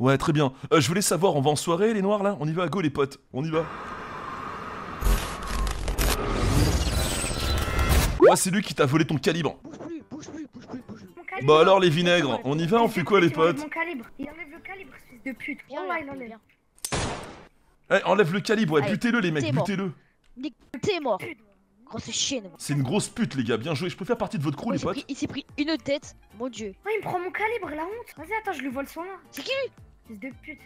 Ouais, très bien. Euh, je voulais savoir, on va en soirée, les noirs, là? On y va, go, les potes. On y va. Ouais, c'est lui qui t'a volé ton calibre. Bouge plus, bouge plus, bouge plus, bouge plus. Mon calibre. Bah alors, les vinaigres, on y va, on fait quoi, les potes Mon calibre. Il enlève le calibre, espèce de pute. Oh là, il enlève. Eh, enlève le calibre, ouais, butez-le, les mecs, butez-le. T'es mort. Grosse chienne. C'est une grosse pute, les gars, bien joué. Je peux faire partie de votre crew, les potes pris- il s'est pris une tête. Mon dieu. Oh, il me prend mon calibre, la honte. Vas-y, attends, je lui vole son là. C'est qui Espèce de pute.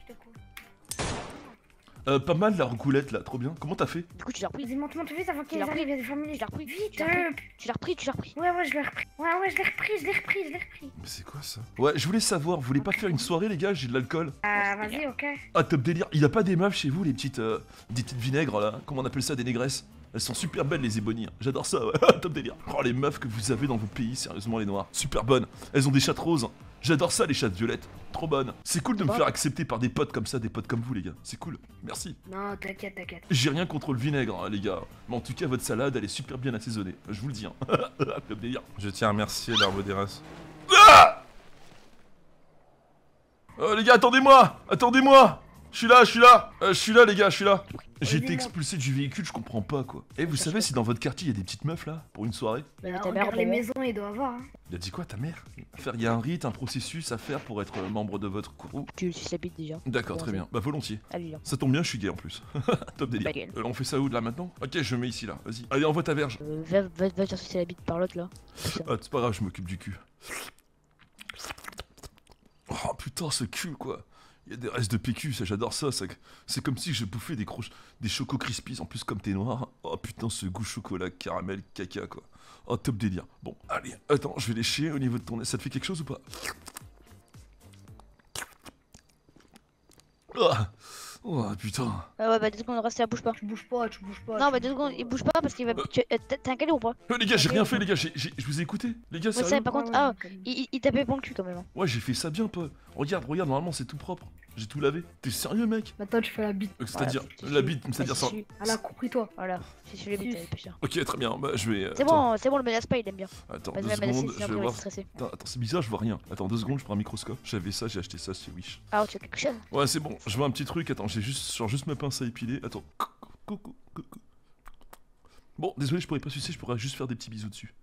Je te cours. Euh, pas mal la roucoulette, là, trop bien. Comment t'as fait? Du coup, tu l'as repris. Vas-y, monte, monte vite avant repris arrivent, il y a des familles. Tu l'as repris. Vite, Tu l'as repris. Tu l'as repris, tu l'as repris. Ouais, ouais, je l'ai repris. Ouais, ouais, je l'ai repris, je l'ai repris, je l'ai repris. Mais c'est quoi, ça? Ouais, je voulais savoir, vous voulez pas faire une soirée, les gars? J'ai de l'alcool. Ah, vas-y, ok. Ah, top délire. Il y a pas des meufs chez vous, les petites, euh, des petites vinaigres, là? Comment on appelle ça, des négresses? Elles sont super belles, les ébonies. J'adore ça, ouais. top délire. Oh, les meufs que vous avez dans vos pays, sérieusement, les noirs. Super bonnes. Elles ont des chattes roses. J'adore ça, les chattes violettes. Trop bonnes. C'est cool de me faire accepter par des potes comme ça, des potes comme vous, les gars. C'est cool. Merci. Non, t'inquiète, t'inquiète. J'ai rien contre le vinaigre, hein, les gars. Mais en tout cas, votre salade, elle est super bien assaisonnée. Je vous le dis, hein. délire. Je tiens à remercier l'arbre des races. Oh les gars, attendez-moi Attendez-moi Je suis là, je suis là Euh, Je suis là les gars, je suis là J'ai été expulsé du véhicule, je comprends pas quoi. Et vous savez si dans votre quartier il y a des petites meufs là Pour une soirée Mais Bah, ta mère, regarde les maisons, il doit avoir. Hein. Il a dit quoi ta mère? Faire, il y a un rite, un processus à faire pour être membre de votre crew Tu suces la bite déjà. D'accord, très bien. Bah volontiers. Allez, viens. Ça tombe bien, je suis gay en plus. Top délire. Bah. Euh, on fait ça où là maintenant? Ok, je me mets ici là, vas-y. Allez, envoie ta verge. Euh, va, va, va te sucer la bite par l'autre là. Ah, c'est pas grave, je m'occupe du cul. Oh putain, ce cul quoi. Il y a des restes de PQ, ça j'adore ça. ça- C'est comme si je bouffais des, des chocos crispies en plus comme t'es noir. Oh putain, ce goût chocolat, caramel, caca quoi. Oh top délire. Bon, allez, attends, je vais lécher au niveau de ton. Ça te fait quelque chose ou pas? Ah. Oh putain. Ah ouais, bah deux secondes, reste là, bouge pas. Tu bouges pas, tu bouges pas. Non, bah deux secondes, il bouge pas parce qu'il va. euh, T'as t'as un calibre ou pas Euh, les gars, j'ai rien fait, les gars. Je vous ai écouté. Les gars, Ouais, ça, sérieux par contre, ah, ouais, il, tapait pour le cul quand même. hein. Ouais, j'ai fait ça bien, peu. Regarde, regarde, normalement c'est tout propre. J'ai tout lavé. T'es sérieux, mec Attends, tu fais la bite. Euh, C'est-à-dire, Voilà, la c'est- bite, c'est-à-dire ça. c'est- À la compris-toi. Voilà, c'est sur les bites, elle est. Ok, très bien, bah je vais. C'est attends, bon, c'est bon, le menace pas, il aime bien. Attends, Vas-y, deux la menace, secondes, je vais voir. Attends, attends, c'est bizarre, je vois rien. Attends, deux secondes, je prends un microscope. J'avais ça, j'ai acheté ça chez Wish. Ah, tu as quelque chose Ouais, c'est bon, je vois un petit truc. Attends, j'ai juste, genre juste mes pinces à épiler. Attends. Coucou, coucou. Bon, désolé, je pourrais pas sucer, je pourrais juste faire des petits bisous dessus.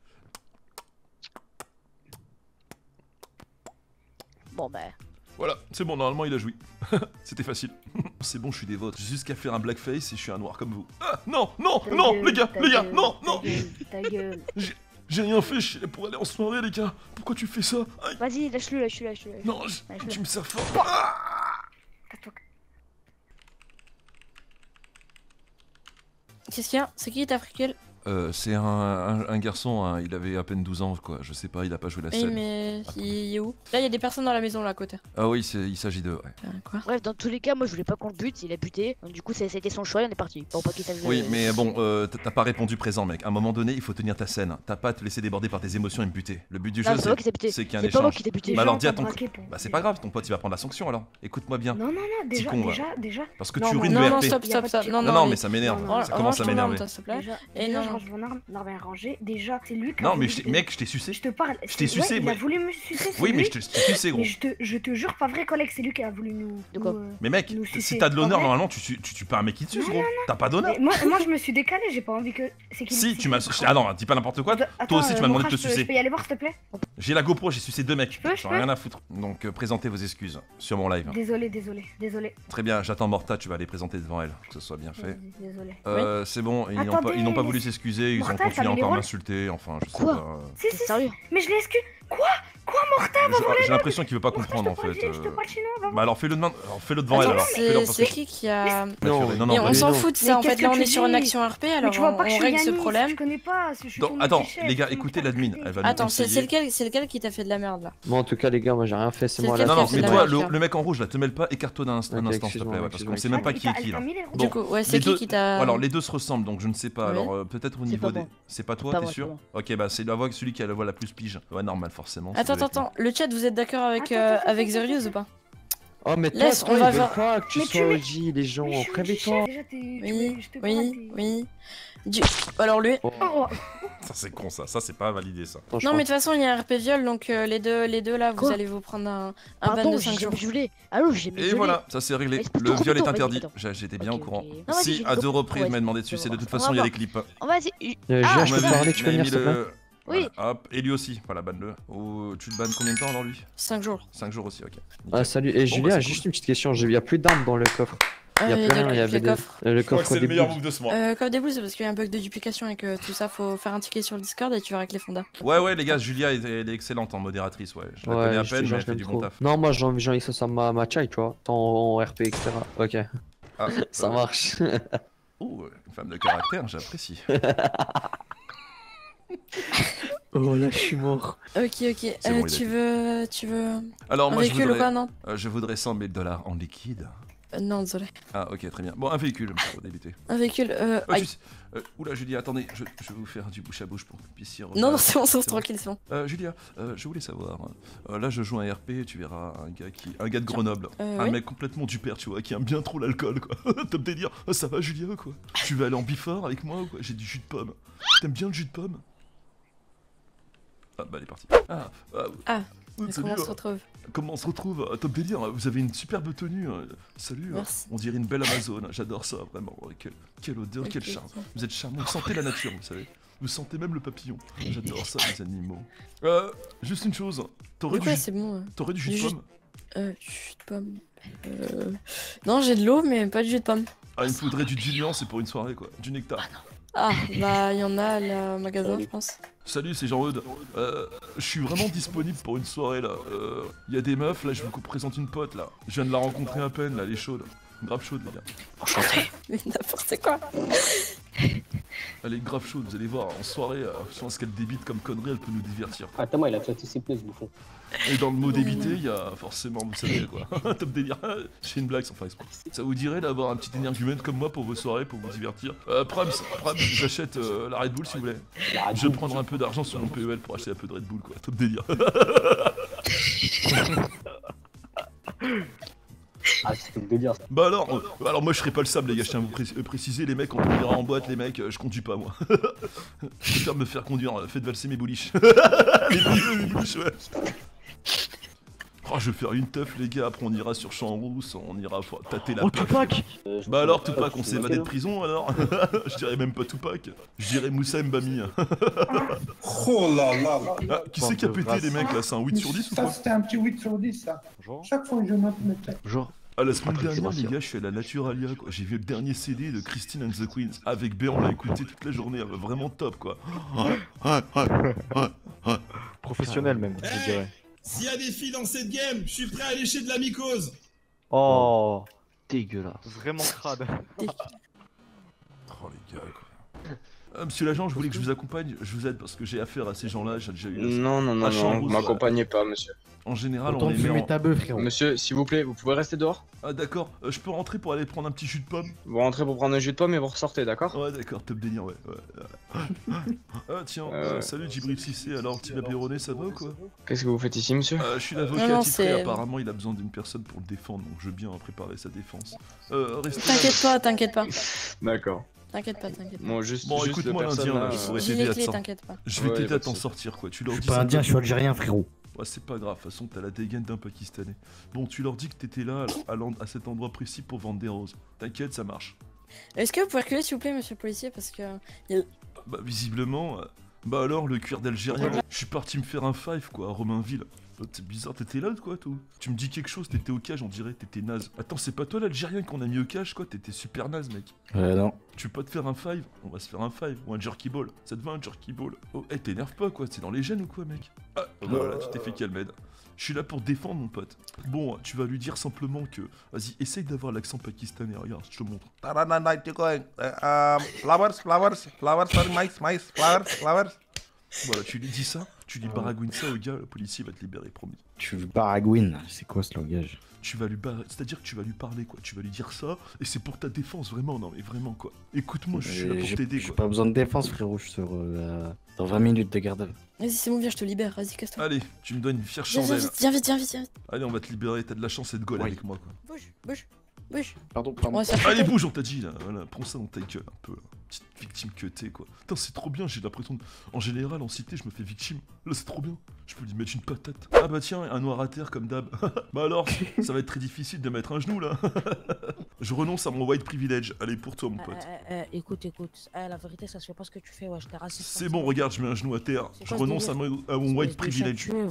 Bon, bah. Voilà, c'est bon, normalement il a joui. C'était facile. c'est bon, je suis des vôtres. J'ai juste qu'à faire un blackface et je suis un noir comme vous. Ah, non, non, Ta non, gueule, les gars, les gars, gueule, non, ta non. gueule, Ta gueule. J'ai rien fait, je suis là pour aller en soirée, les gars. Pourquoi tu fais ça? Vas-y, lâche-le, lâche-le, lâche-le. Non, je- tu me sers fort. Ah. Qu'est-ce qu'il y a? C'est qui t'a quel Euh, c'est un, un- un garçon, hein, il avait à peine 12 ans, quoi. Je sais pas, il a pas joué la Oui, scène. mais il est où? Là, il y a des personnes dans la maison là à côté. Ah oui, c'est- il s'agit de. Ouais. Euh, quoi Bref, dans tous les cas, moi je voulais pas qu'on le bute, il a buté. Donc du coup, ça- c'était son choix et on est parti. Bon, pas Oui, mais bon, euh, t'as pas répondu présent, mec. À un moment donné, il faut tenir ta scène. T'as pas à te laisser déborder par tes émotions et me buter. Le but du Non, jeu, c'est qu'il y a un C'est pas moi échange. qui t'ai buté. Bah alors, dis à ton Bah c'est pas grave, ton pote il va prendre la sanction alors. Écoute-moi bien. Non, non, non, déjà, con, déjà, déjà. Parce que Non, tu Non, le non, RP. pas. Non, Non, non, non, mais- ça m'énerve. Non, non, Ça commence à m'énerver. Déjà, c'est lui qui Non, mais je t'ai- mec, je t'ai sucé. Je te parle. je t'ai sucé, ouais, Il a voulu me sucer. Oui, mais lui. je t'ai sucé, gros. Mais je te, je te jure, pas vrai, collègue, c'est lui qui a voulu nous. De quoi nous, euh, Mais mec, si t'as de l'honneur, normalement, tu, tu, tu tues pas un mec qui te suce, Non, gros. T'as pas d'honneur. mais moi, moi, je me suis décalé, j'ai pas envie que. C'est qu'il Si, tu m'as. Ah non, dis pas n'importe quoi. Toi aussi, tu m'as euh, demandé mon de te sucer. Je peux y aller voir, s'il te plaît? J'ai la GoPro, j'ai sucé deux mecs. J'en ai rien à foutre. Donc, euh, présentez vos excuses sur mon live. Désolé, désolé, désolé. Très bien, j'attends Morta, tu vas les présenter devant elle. Que ce soit bien fait. Désolé. C'est bon, ils n'ont pas, mais voulu c'est- s'excuser, ils ont Mortal, t'as continué encore à m'insulter, enfin, je sais Quoi pas. Si, si, si. Mais je l'ai excuse. Quoi Quoi, Morta J'ai j'ai l'impression qu'il veut pas comprendre en je te parle, fait. je te euh. parle chinois, va. Bah alors fais-le demain- alors, fais-le devant elle alors. C'est qui qui a. je- Non, non, non, on s'en fout de ça, en fait, là on est sur une action RP, alors tu vois on, règle ce problème. Je connais pas, attends, les gars, écoutez l'admin, de- elle va nous Attends, c'est lequel, c'est lequel qui t'a fait de la merde là? Moi, en tout cas, les gars, moi, j'ai rien fait, c'est moi la Non, non, mais toi, le, mec en rouge là, te mêle pas, écarte-toi d'un instant s'il te plaît, parce qu'on sait même pas Ah, qui est qui là. Du coup, ouais, c'est qui qui t'a. Alors les deux se ressemblent donc je ne sais pas. Alors euh, peut-être au niveau des. C'est pas toi, t'es sûr Ok, bah c'est la voix celui qui a la voix la plus pige. Ouais, normal forcément. Attends, attends, attends, le chat, vous êtes d'accord avec, euh, avec Zerius ou pas? Oh, mais toi, Laisse, toi, on ils va voir. pas que tu Mais tu sois mets- OG, les gens, réveille-toi. tu Oui, oui, oui. Du- Alors lui. Oh, Ça c'est con ça, ça c'est pas validé ça. Non mais de toute façon il y a un RP viol donc euh, les deux les deux là vous Quoi? allez vous prendre un, un ban Pardon, de j'ai 5 jours. violé. Allô, j'ai Et violé. voilà, ça c'est réglé. C'est Le viol est interdit. J'étais bien au courant. Non, Si, à deux reprises, Ouais, il m'a demandé de sucer. De toute façon, il y a les clips. Oh, vas-y. Euh, Ah, je On peux mis- parler, tu peux venir le- Oui. Voilà, Hop, et lui aussi. Voilà, banne-le. Oh, tu te bannes combien de temps alors lui 5 jours. 5 jours aussi, ok. Ah Nickel. salut, et Julia, bah, c'est juste cool. une petite question, il y a plus d'armes dans le coffre. Il y a Euh, plus rien, il y le avait des... coffre. euh, le Je crois que coffre c'est le meilleur move de ce mois. Euh, comme des boules, c'est parce qu'il y a un bug de duplication et que tout ça, faut faire un ticket sur le Discord et tu verras avec les fondas. Ouais, ouais, les gars, Julia elle est, elle est excellente en modératrice, ouais. Je la connais à peine, mais elle fait du bon taf. Non, moi j'ai envie, que ça soit ma, ma chai, tu vois, tant en RP, etc. Ok, Ah, ça marche. Oh, une femme de caractère, j'apprécie. oh là, je suis mort. Ok, ok. Euh, bon, tu veux, tu veux Alors, un moi, je véhicule ou voudrais, quoi, non euh, je voudrais 100 000 dollars en liquide. Euh, Non, désolé. Ah, ok, très bien. Bon, un véhicule pour débuter. Un véhicule. Euh, Ah, juste- euh, oula, Julia, attendez, je, je vais vous faire du bouche à bouche pour que vous puissiez. Non, non, c'est bon, c'est tranquille, c'est bon. Euh, Julia, euh, je voulais savoir. euh, là, je joue un RP, tu verras un gars qui, un gars de Grenoble, Euh, un oui. mec complètement du père, tu vois, qui aime bien trop l'alcool, quoi. Top délire. Ah, ça va, Julia, quoi? Tu veux aller en bifort avec moi ou quoi? J'ai du jus de pomme. T'aimes bien le jus de pomme? Ah bah, elle est partie. Ah, ah, Ah, euh, comment on se euh, retrouve comment on se retrouve Ah, Top délire. Vous avez une superbe tenue. euh, Salut. euh, Merci. On dirait une belle Amazone. J'adore ça, vraiment. Quelle, quelle odeur, quel charme. Vous êtes charmant, vous sentez la nature, vous savez. Vous sentez même le papillon. J'adore ça, les animaux. Euh, juste une chose. T'aurais du, bon. euh. t'aurais du jus de jus- pomme Euh, jus de pomme. Euh... Non, j'ai de l'eau, mais pas de jus de pomme. Ah, il me faudrait du diluant, c'est pour une soirée, quoi. Du nectar. Ah, bah, il y en a à la magasin, je pense. Salut, c'est Jean-Eudes. Euh, je suis vraiment disponible pour une soirée, là. Euh, Il y a des meufs, là, je vous présente une pote, là. Je viens de la rencontrer à peine, là, elle est chaude. Grave chaude, les gars. Mais n'importe quoi. Elle est grave chaude, vous allez voir. En soirée, euh, je pense qu'elle débite comme connerie, elle peut nous divertir. Attends, moi, il a fait tous ses plaies, ce bouffon. Et dans le mot débiter, il y a forcément, vous savez quoi, top délire. J'ai une blague sans faire exprès. Ça vous dirait d'avoir un petit énergumène comme moi pour vos soirées, pour vous divertir euh, Prams, Prams, j'achète euh, la Red Bull si vous voulez. Je prendre un peu d'argent sur mon PEL pour acheter un peu de Red Bull quoi, top délire. Ah, c'est le délire, ça. bah alors, euh, alors moi je serai pas le sable les gars, je tiens à vous euh, préciser les mecs, on ira en boîte les mecs, euh, je conduis pas moi. je préfère me faire conduire, faites valser mes bouliches, ouais. Oh, je vais faire une teuf les gars, après on ira sur Champ Rousse, on ira faut tâter la Oh. Tupac Euh, Bah alors Tupac, on s'est évadé de prison alors Je dirais même pas Tupac, je dirais Moussa Mbami. Oh là là là. Ah, qui c'est qui a pété les mecs là C'est un 8 sur 10 ou Ça, quoi c'était un petit 8 sur 10, ça. Chaque fois que je note mes textes. Bonjour. Ah la semaine dernière les gars je suis à la Naturalia quoi, j'ai vu le dernier CD de Christine and the Queens. Avec B on l'a écouté toute la journée, vraiment top quoi. Professionnel même, je dirais. S'il y a des filles dans cette game, je suis prêt à lécher de la mycose. Oh, Dégueulasse. vraiment crade. Oh les gars quoi. Ah, monsieur l'agent, je voulais que je vous accompagne, je vous aide parce que j'ai affaire à ces gens-là, j'ai déjà eu... Non, non, non, non, vous m'accompagnez pas, monsieur. En général on les met en... ta bœuf, frérot. Monsieur, s'il vous plaît, vous pouvez rester dehors? Ah d'accord, euh, je peux rentrer pour aller prendre un petit jus de pomme? Vous rentrez pour prendre un jus de pomme et vous ressortez, d'accord? Ouais d'accord, top délire ouais. ouais. ah tiens, Euh. euh, salut Djibril Cissé, alors petit Péroné ça va ou quoi? Qu'est-ce que vous faites ici, monsieur? Euh, je suis l'avocat titré, apparemment il a besoin d'une personne pour le défendre, donc je veux bien préparer sa défense. Euh. T'inquiète pas, t'inquiète pas. D'accord. T'inquiète pas, t'inquiète pas. Bon, juste, Bon, juste écoute-moi, l'Indien, là, euh, je pourrais t'aider les à clés, te t'inquiète pas. Je vais Ouais, t'aider à t'en sortir quoi, tu leur Je dis suis pas indien, je suis algérien, frérot. Ouais, c'est pas grave, de toute façon t'as la dégaine d'un Pakistanais. Bon, tu leur dis que t'étais là, à, à cet endroit précis pour vendre des roses. T'inquiète, ça marche. Est-ce que vous pouvez reculer, s'il vous plaît, monsieur le policier Parce que. Bah visiblement, euh, bah alors le cuir d'Algérien, je suis parti me faire un five quoi, à Romainville. Euh, C'est bizarre, t'étais là quoi toi Tu me dis quelque chose, t'étais au cage, on dirait t'étais naze. Attends, c'est pas toi l'Algérien qu'on a mis au cage quoi, t'étais super naze mec. Ouais, non. Tu veux pas te faire un five? On va se faire un five ou un jerky ball. Ça te va un jerky ball? Oh, hey, t'énerve pas quoi, c'est dans les gènes ou quoi mec? Ah, bah voilà, tu t'es fait calmer. Je suis là pour défendre mon pote. Bon, tu vas lui dire simplement que. Vas-y, essaye d'avoir l'accent pakistanais, regarde, je te montre. flowers, flowers, flowers flowers, flowers. Voilà, tu lui dis ça, tu lui baragouines ça au gars, le policier va te libérer, promis. Tu veux baragouine, c'est quoi ce langage? Tu vas lui bar... C'est-à-dire que tu vas lui parler quoi, tu vas lui dire ça, et c'est pour ta défense, vraiment, non mais vraiment quoi. Écoute-moi, je suis là pour J'ai t'aider j'ai quoi. pas besoin de défense, frérot, je sors euh, dans 20 minutes de garde à vue. Vas-y, c'est bon, viens, je te libère. Vas-y, casse-toi. Allez, tu me donnes une fière Viens, viens vite, viens vite, viens vite, viens vite. Allez, on va te libérer, t'as de la chance et de gaulle Oui. avec moi quoi. Bouge, bouge. Bouge. Pardon, pardon. Ouais, Allez, bouge, on t'a dit là, voilà, prends ça dans ta gueule un peu. Petite victime que t'es quoi. Putain, c'est trop bien, j'ai l'impression. De... En général, en cité, je me fais victime. Là, c'est trop bien. Je peux lui mettre une patate. Ah bah tiens, un noir à terre comme d'hab. bah alors, ça va être très difficile de mettre un genou là. je renonce à mon white privilege. Allez, pour toi, mon pote. Eh, eh, eh, écoute, écoute. Eh, la vérité, ça se fait pas ce que tu fais, ouais. J'étais raciste. C'est bon, regarde, je mets un genou à terre. Je renonce à mon, à mon white privilege. tué,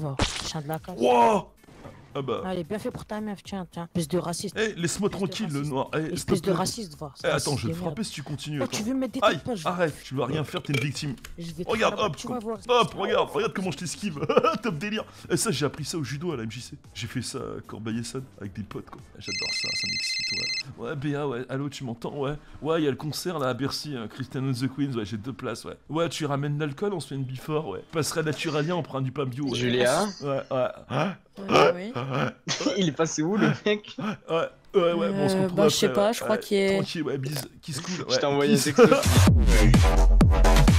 Ah bah. Allez, bien fait pour ta meuf, tiens, tiens. Espèce de raciste. Eh, laisse-moi tranquille, le noir. Eh, Espèce de raciste, va. Eh, attends, je vais te frapper si tu continues. Oh, tu veux me mettre des Aïe, arrête, tu vas rien faire, t'es une victime. Je vais te Regarde, hop, tu vas com- voir. hop, regarde, regarde comment je t'esquive. Top délire. Et ça, j'ai appris ça au judo à la MJC. J'ai fait ça à Corbeil-Essonne avec des potes, quoi. J'adore ça, ça m'excite, ouais. Ouais, Béa, ouais. Allô, tu m'entends Ouais. Ouais, il y a le concert là à Bercy, hein, Christian and the Queens, ouais, j'ai deux places, ouais. Ouais, tu ramènes de l'alcool, on se fait une before, ouais. Passerait naturalien, on prend du pain bio, ouais. Julia Ouais, ouais. Ouais. Il est passé où le mec Ouais, ouais, ouais, bon, on se Euh, retrouve bah, je sais pas, je crois Ouais, qu'il est- Tranquille, ouais, bise, qui se coule. Je t'ai envoyé un texto.